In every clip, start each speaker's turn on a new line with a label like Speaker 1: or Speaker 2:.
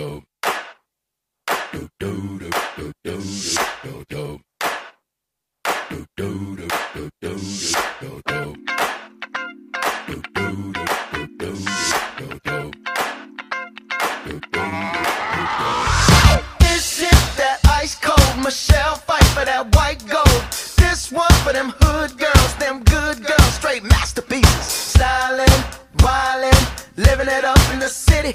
Speaker 1: do. Do do do do
Speaker 2: Michelle Pfeiffer that white gold. This one for them hood girls, them good girls, straight masterpieces. Styling, wildin', living it up in the city.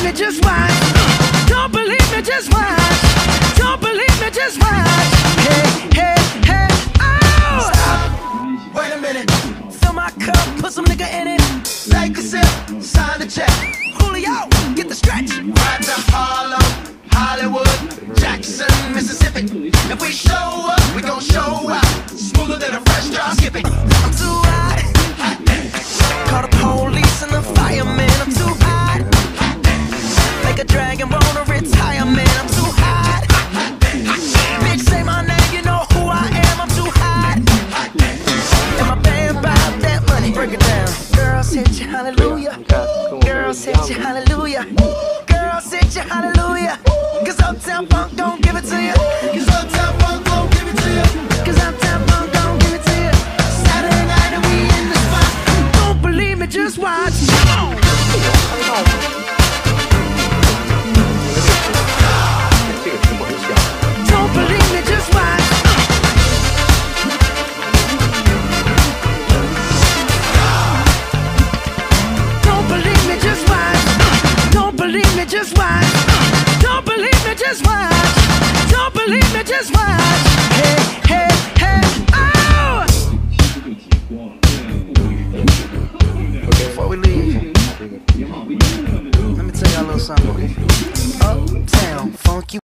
Speaker 2: Believe me, just watch. Don't believe me, just watch. Don't believe me, just watch. Hey, hey, hey, oh! Stop. Wait a minute. Fill my cup, put some nigga in it. Take a sip, sign the check. Julio, get the stretch. Harlem, Hollywood, Jackson, Mississippi. If we show up, dragon wanna retire, man. I'm too hot. Bitch, say my name, you know who I am. I'm too hot. And my band about that money. Break it down. Girls hit you, hallelujah. Girls hit you, hallelujah. Girls hit you, hallelujah. Cause Uptown Funk don't give it to you. Just watch. Don't believe me, just watch. Don't believe me, just watch. Hey, hey, hey, oh! Before we leave, let me tell y'all a little something. Uptown, funky.